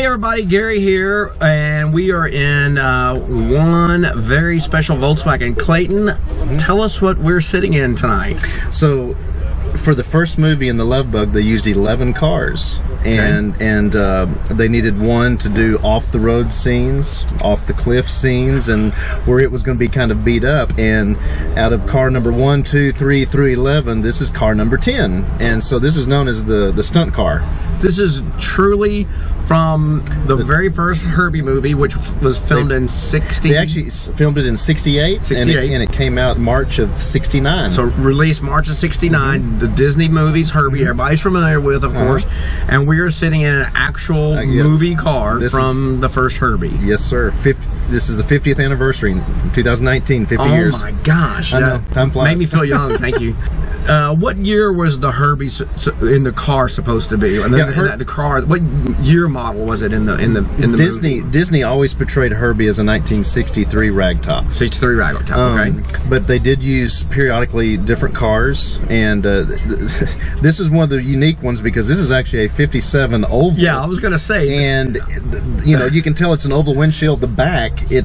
Hey everybody, Gary here, and we are in uh, one very special Volkswagen. Clayton, tell us what we're sitting in tonight. So, for the first movie in the Love Bug, they used 11 cars, and and uh, they needed one to do off the road scenes, off the cliff scenes, and where it was going to be kind of beat up. And out of car number one, two, three, through 11, this is car number 10, and so this is known as the the stunt car. This is truly from the very first Herbie movie, which was filmed They- in 60. They actually filmed it in 68, And, it, and it came out March of 69. So released March of '69, the Disney movies Herbie, everybody's familiar with, of course, and we are sitting in an actual. Uh, yeah. movie car This from the first Herbie. yes, sir. 50, this is the 50th anniversary, in 2019, 50 Oh years. Oh my gosh! I know, time flies. Made me feel young. Thank you. Uh, what year was the Herbie in the car supposed to be? And then Yeah, Her- the car. What year model was it in the in the in the Disney movie? Disney always portrayed Herbie as a 1963 ragtop. 63 Raggle Top. Um, Okay. But they did use periodically different cars, and uh, th- th- this is one of the unique ones because this is actually a 57 oval. Yeah, I was gonna say. and you know you can tell it's an oval windshield. The back, it,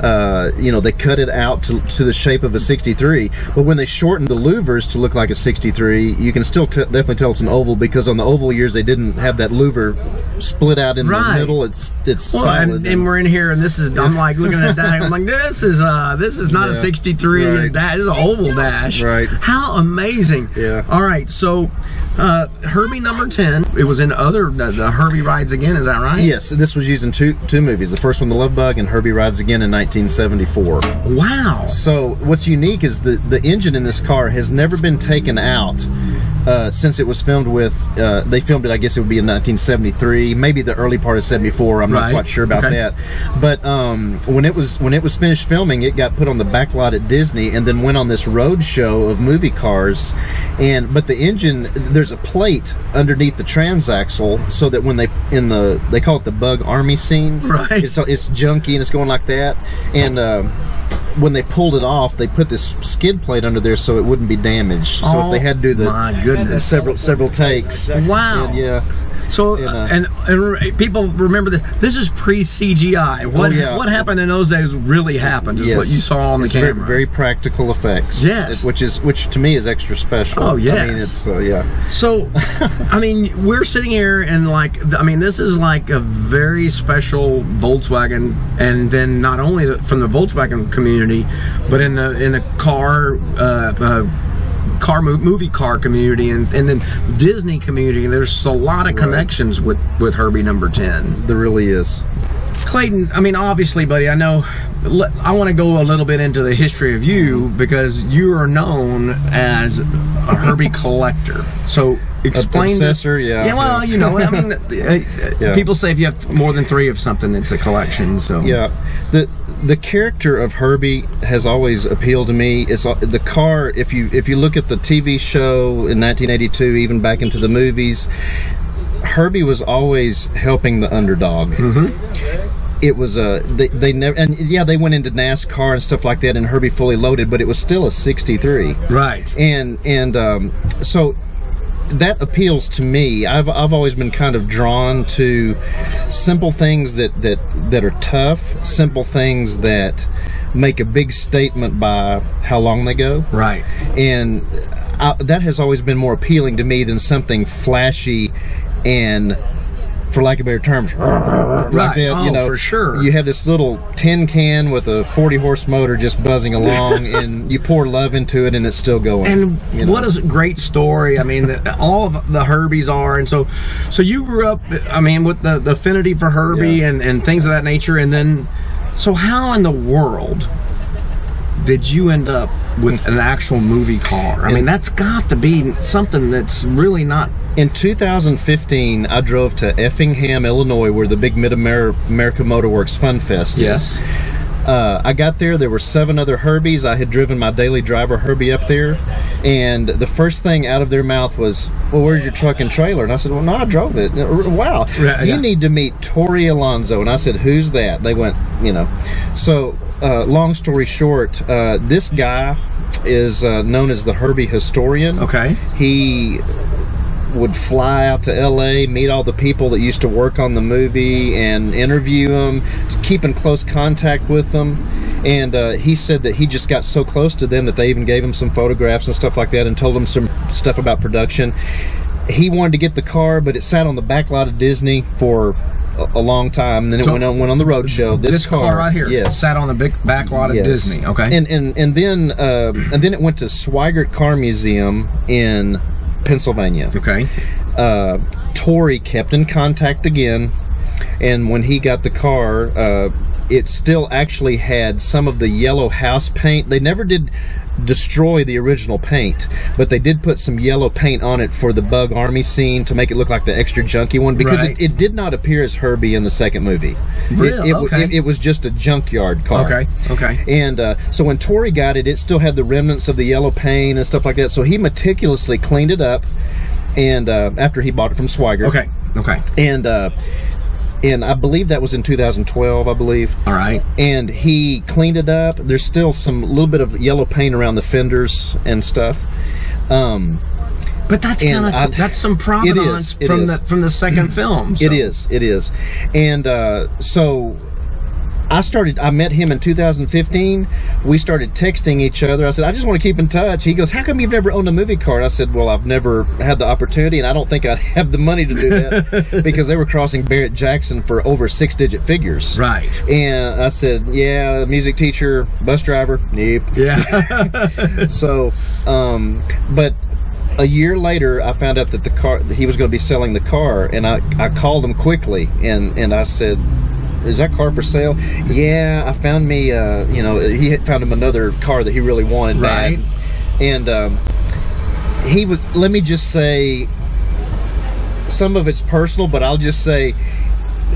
uh, you know, they cut it out to, to the shape of a 63. But when they shortened the louvers to look like a 63, you can still definitely tell it's an oval because on the oval years they didn't have that louver split out in Right. the middle. It's it's Well, solid. and, and we're in here, and this is. I'm like looking at that. I'm like, this is uh, this is not a 63 right. This is an oval dash. Right. How amazing. Yeah. All right. So, uh, Herbie number 10. It was in other the, the Herbie rides again. Is that right? Yes, this was used in two two movies. The first one, The Love Bug, and Herbie Rides Again in 1974. Wow. So what's unique is the the engine in this car has never been taken out uh, since it was filmed with. Uh, they filmed it, I guess it would be in 1973, maybe the early part of 74. I'm Right. not quite sure about Okay. that. But um, when it was when it was finished filming, it got put on the back lot at Disney, and then went on this road show of movie cars. And but the engine, there's a plate underneath the transaxle, so that when they in the they call it the Bug Army scene, Right. It's it's junky and it's going like that, and. Um, when they pulled it off, they put this skid plate under there so it wouldn't be damaged. So if they oh had to do the my goodness. several several takes, Wow. yeah, So And, and, people remember that this is pre CGI. What Oh, yeah. what happened in those days really happened. Is yes, what you saw on the It's very- camera. Very, practical effects. Yes. Which is which to me is extra special. Oh, I mean, yes. it's uh, yeah. So, I mean, we're sitting here and like, I mean, this is like a very special Volkswagen, and then not only from the Volkswagen community, but in the in the car. Uh, uh, car movie car community and, and then Disney community there's a lot of connections with with Herbie number 10 There really is. Clayton, I mean, obviously, buddy, I know. I want to go a little bit into the history of you because you are known as a Herbie collector. So explain. this- obsessor, yeah, Yeah, well, yeah. you know, I mean, uh, Yeah. people say if you have more than three of something, it's a collection. So Yeah, the the character of Herbie has always appealed to me. It's the car. If you if you look at the TV show in 1982, even back into the movies, Herbie was always helping the underdog. It was a they, they never and yeah they went into NASCAR and stuff like that and Herbie fully loaded, but it was still a '63 right. and and um, so that appeals to me. I've I've always been kind of drawn to simple things that that that are tough, simple things that make a big statement by how long they go, Right. and uh, I, that has always been more appealing to me than something flashy and. For lack of better terms, like Right. that, Oh, you know, for sure. You have this little tin can with a 40 horse motor just buzzing along, and you pour love into it, and it's still going. And you know? what a great story! I mean, the, all of the Herbies are, and so, so you grew up. I mean, with the, the affinity for Herbie Yeah. and and things of that nature, and then, so how in the world did you end up with an actual movie car? I mean, that's got to be something that's really not. In 2015, I drove to Effingham, Illinois, where the big Mid America Motorworks Fun Fest is. Uh, I got there. There were seven other Herbies. I had driven my daily driver Herbie up there, and the first thing out of their mouth was, "Well, where's your truck and trailer?" And I said, "Well, no, I drove it." Wow, Right, you yeah. need to meet Tori Alonso. And I said, "Who's that?" They went, you know. So, uh, long story short, uh, this guy is uh, known as the Herbie historian. Okay. He would fly out to L.A., meet all the people that used to work on the movie, and interview them, keep in close contact with them. And uh, he said that he just got so close to them that they even gave him some photographs and stuff like that, and told him some stuff about production. He wanted to get the car, but it sat on the back lot of Disney for a, long time. And then it went on went on the road show. This, This, car, right here, yes, sat on the big back lot of Yes. Disney. Okay, and and and then uh, and then it went to Swigart Car Museum in Pennsylvania. okay, Uh, Tori kept in contact again, and when he got the car, uh, it still actually had some of the yellow house paint. They never did destroy the original paint, but they did put some yellow paint on it for the Bug Army scene to make it look like the extra junky one because Right. it, it did not appear as Herbie in the second movie. It- Really? It, w- Okay. it, it was just a junkyard car. okay, okay. And uh, so when Tori got it, it still had the remnants of the yellow paint and stuff like that. So he meticulously cleaned it up, and uh, after he bought it from Swigart, Okay. Okay. and uh, and I believe that was in 2012, I believe. All right. And he cleaned it up. There's still some little bit of yellow paint around the fenders and stuff. Um, But that's kind of that's some provenance it from is. the from the second film. so- It is. It is. And uh, so I started, I met him in 2015. We started texting each other. I said, I just want to keep in touch. He goes, How come you've never owned a movie card? I said, Well, I've never had the opportunity, and I don't think I'd have the money to do that because they were crossing Barrett Jackson for over six digit figures. Right. And I said, Yeah, music teacher, bus driver. Nope. Yeah. So, um, but a year later, I found out that the car he was going to be selling the car, and I, I called him quickly, and and I said. Is that car for sale? Yeah, I found me. Uh, you know, he had found him another car that he really wanted. bad. Right. And um, he would. Let me just say, some of it's personal, but I'll just say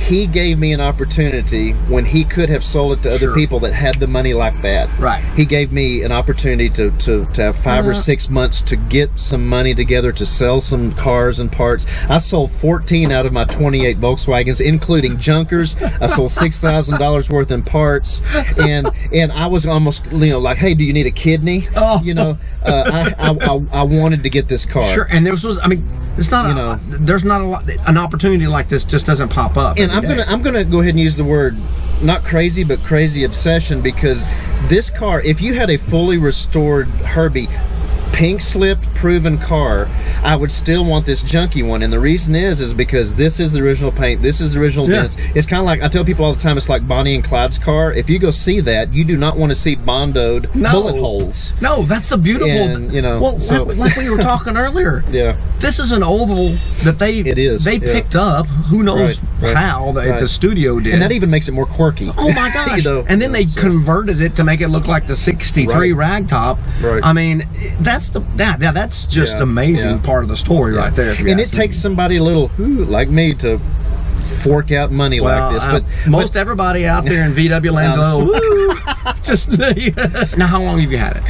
he gave me an opportunity when he could have sold it to other Sure. people that had the money like that. Right. He gave me an opportunity to, to, to have 5 or Uh-huh. six months to get some money together to sell some cars and parts. I sold 14 out of my 28 Volkswagens, including junkers. I sold $6,000 worth in parts. And, and I was almost, you know, like, hey, do you need a kidney? Oh. You know, uh, I, I, I, I wanted to get this car. Sure. And there was, I mean, it's not, You a, know. there's not a lot, an opportunity like this just doesn't pop up. And I'm gonna I'm gonna go ahead and use the word not crazy but crazy obsession because this car, if you had a fully restored Herbie pink slipped proven car, I would still want this junky one. And the reason is is because this is the original paint, this is the original Yeah. dents. It's kind of like I tell people all the time. It's like Bonnie and Clyde's car. If you go see that, you do not want to see bondoed No. bullet holes. No, that's the beautiful. And, you know, well, so- like, like we were talking earlier. Yeah. This is an oval that they It is, they yeah. picked up. Who knows Right, right, how the, right. the studio did. And that even makes it more quirky. Oh my gosh! You know, and then they so- converted it to make it look like the '63 Right. ragtop. Right. I mean, that's the that, that that's just Yeah, amazing yeah. part of the story right there. and it takes somebody a little like me to fork out money well, like this. uh, But most everybody out there in VW land's Um. Just now, how long have you had it?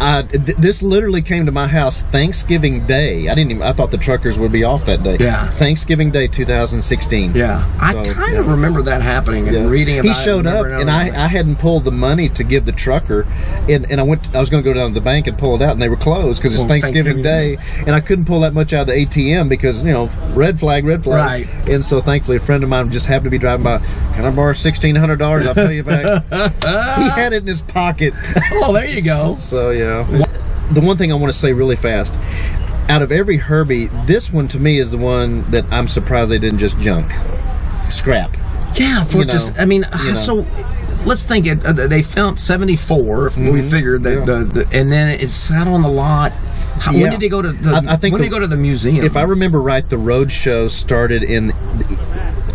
Uh, th- this literally came to my house Thanksgiving Day. I didn't even. I thought the truckers would be off that day. Yeah. Thanksgiving Day, 2016. Yeah, I kind yeah. of remember that happening and Yeah. reading about he showed and up never and. I, I hadn't pulled the money to give the trucker and, and I went I was going to go down to the bank and pull it out and they were closed because it's Well, Thanksgiving, Thanksgiving. Day and I couldn't pull that much out of the ATM because you know red flag red flag Right. and so thankfully a friend of mine just happened to be driving by can I borrow sixteen hundred dollars I'll pay you back he had it in his pocket oh, there you go. so yeah the one thing I want to say really fast out of every Herbie this one to me is the one that I'm surprised they didn't just junk scrap Yeah, for You know, I mean, you know. so let's think it. Uh, they filmed seventy four. We figured that Mm-hmm. Yeah. the, the and then it sat on the lot. How, Yeah. When did they go to? The, I- I think when the- did they go to the museum? If I remember right, the road show started in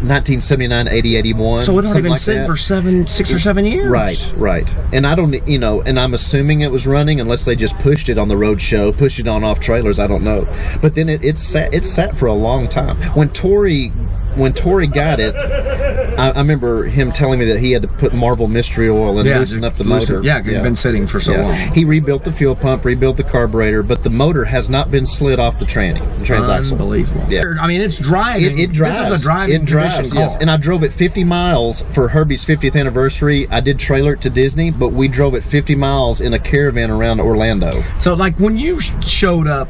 1979, 80, 81. so it have been like sitting for seven, six or seven years. Right, right. And I don't, you know, and I'm assuming it was running unless they just pushed it on the road show, pushed it on off trailers. I don't know. But then it, it sat, it sat for a long time. When Tori, when Tori got it, I, I remember him telling me that he had to put Marvel Mystery Oil and Yeah, loosen up the loosen- motor. Yeah, it's been sitting for so Yeah. long. He rebuilt the fuel pump, rebuilt the carburetor, but the motor has not been slid off the tranny, the transaxle. Unbelievable. Yeah. I mean, it's driving. It, it drives. This is a driving It drives. Yes. car. And I drove it 50 miles for Herbie's 50th anniversary. I did trailer it to Disney, but we drove it 50 miles in a caravan around Orlando. So, like when you showed up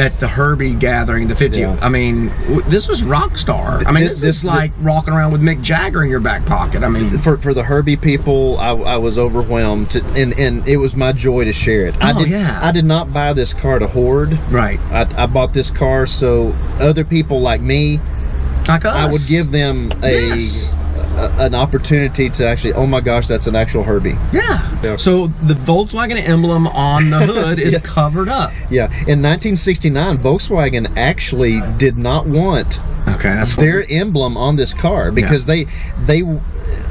at the Herbie gathering, the 50th. Yeah. I mean, w- this was rock star. I mean, This- this, is like walking around with Mick Jagger in your back pocket. I mean, for for the Herbie people, I, I was overwhelmed, to, and and it was my joy to share it. I Oh, did, yeah. I did not buy this car to hoard. right. I, I bought this car so other people like me, Like. I would give them a, Yes. A an opportunity to actually. Oh my gosh, that's an actual Herbie. Yeah. Yeah. So the Volkswagen emblem on the hood is Yeah. covered up. Yeah, in 1969, Volkswagen actually did not want Okay, that's their emblem on this car because they they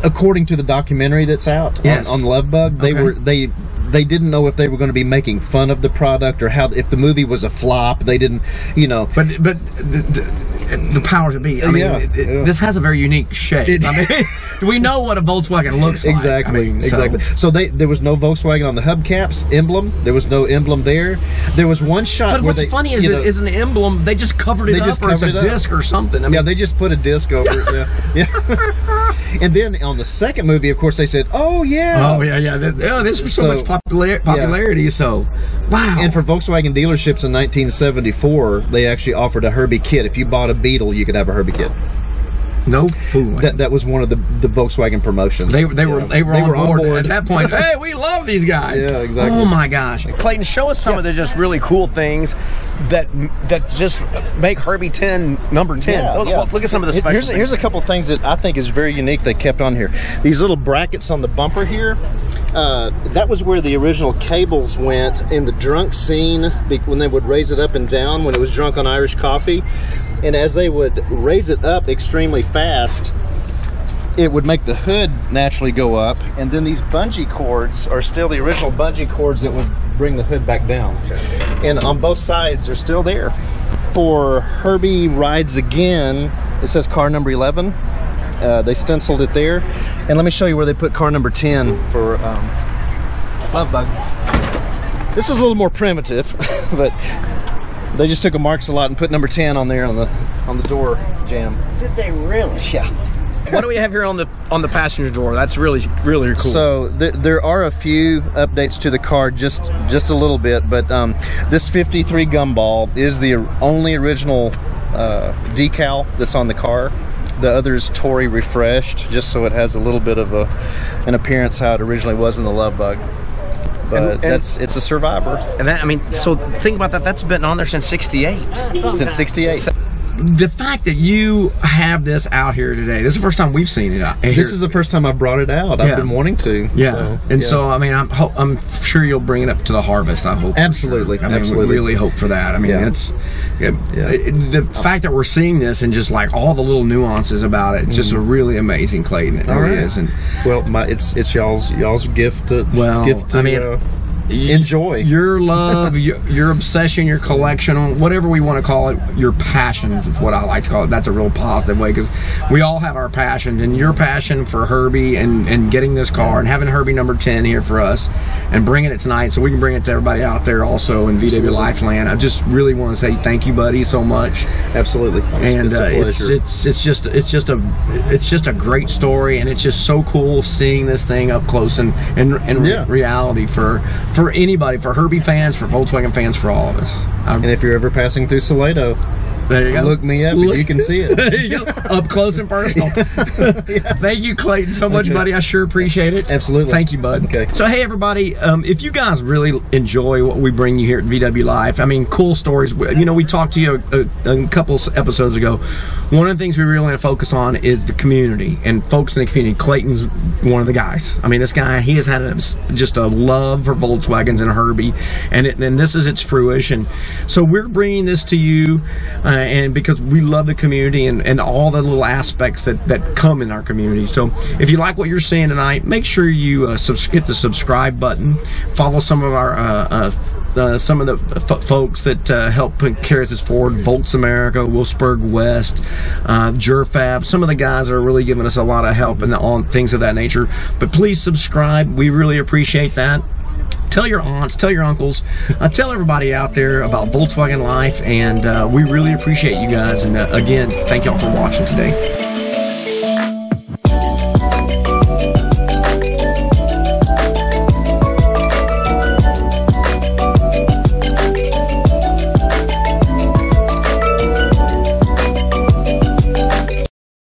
according to the documentary that's out Yes. on, on Lovebug they Okay. were they they didn't know if they were going to be making fun of the product or how if the movie was a flop they didn't you know But but the, powers that be. I mean, Yeah, it- it- yeah. this has a very unique shape. I mean, we know what a Volkswagen looks like. Exactly. I mean, so- exactly. So, they there was no Volkswagen on the hubcaps emblem. There was no emblem there. There was one shot. But what's they, funny is it know- is an emblem. They just covered it They up, just or it's a disc or something. I mean, yeah, they just put a disc over it. Yeah, yeah. and then on the second movie, of course, they said, "Oh yeah." Oh yeah, yeah. Yeah, this was so, So- much popular- popularity. So, wow. And for Volkswagen dealerships in 1974, they actually offered a Herbie kit. If you bought a Beetle, you could have a Herbie kit. No fooling. That that was one of the the Volkswagen promotions. they, were they were Yeah. they were on board, at that point. hey, we love these guys. Yeah, exactly. Oh my gosh. Clayton, show us some of the just really cool things that that just make Herbie 10 number 10. look, look- look at some of the special Here's, things. here's a couple things that I think is very unique they kept on here. These little brackets on the bumper here. Uh, that was where the original cables went in the drunk scene when they would raise it up and down when it was drunk on Irish coffee. And as they would raise it up extremely fast, it would make the hood naturally go up. And then these bungee cords are still the original bungee cords that would bring the hood back down. And on both sides, they're still there. For Herbie Rides Again, it says car number 11. Uh, they stenciled it there. And let me show you where they put car number 10 for um, Love Bug. This is a little more primitive, but they just took a Marks a lot and put number 10 on there on the on the door jam. Did they really? Yeah. what do we have here on the on the passenger door? That's really really cool. So th- there are a few updates to the car, just just a little bit, but um, this 53 gumball is the only original uh, decal that's on the car. The other's Tory refreshed, just so it has a little bit of a an appearance how it originally was in the Love Bug. But And- and- that's it's a survivor and that I mean, so think about that. That's been on there since 68. since '68. The fact that you have this out here today, this is the first time we've seen it out here. This is the first time I brought it out. I've Yeah. been wanting to. yeah, so, and yeah. so I mean, I'm ho- I'm sure you'll bring it up to the harvest. I hope. Absolutely, I mean, absolutely. really hope for that. I mean, Yeah. it's it- Yeah. it- the fact that we're seeing this and just like all the little nuances about it, just a really amazing, Clayton. It Mm. Really right. is. And well, my it's it's y'all's y'all's gift to Well, gift to I mean, uh, enjoy. your love, your, your obsession, your collection, whatever we want to call it, your passion is what I like to call it. That's a real positive way because we all have our passions, and your passion for Herbie and, and getting this car and having Herbie number 10 here for us and bringing it tonight so we can bring it to everybody out there also in VW Lifeland. I just really want to say thank you, buddy, so much Absolutely, and it's uh, it's it's it's just it's just a it's just a great story, and it's just so cool seeing this thing up close and and, and re- reality for for anybody, for Herbie fans, for Volkswagen fans, for all of us. I- And if you're ever passing through Salado, there you go. look me up and Look- you can see it. there you go, up close and personal. Thank you, Clayton, so much, Okay. buddy. I sure appreciate it. Absolutely. Thank you, bud. Okay. So, hey, everybody, um, if you guys really enjoy what we bring you here at VW Life, I mean, cool stories. You know, we talked to you a, a couple episodes ago. One of the things we really want to focus on is the community and folks in the community. Clayton's one of the guys. I mean, this guy, he has had a, just a love for Volkswagens and Herbie, and, it, and this is its fruition. So, we're bringing this to you, uh, and because we love the community and, and all the little aspects that, that come in our community. So, if you like what you're seeing tonight, make sure you uh, subs- hit the subscribe button. Follow some of our uh, uh, uh, some of the f- folks that uh, help carry us forward. VolksAmerica, Wolfsburg West, uh, Jer-Fab. Some of the guys are really giving us a lot of help and on things of that nature. But please subscribe. We really appreciate that tell your aunts, tell your uncles, uh, tell everybody out there about Volkswagen Life, and uh, we really appreciate you guys. And uh, again, thank y'all for watching today.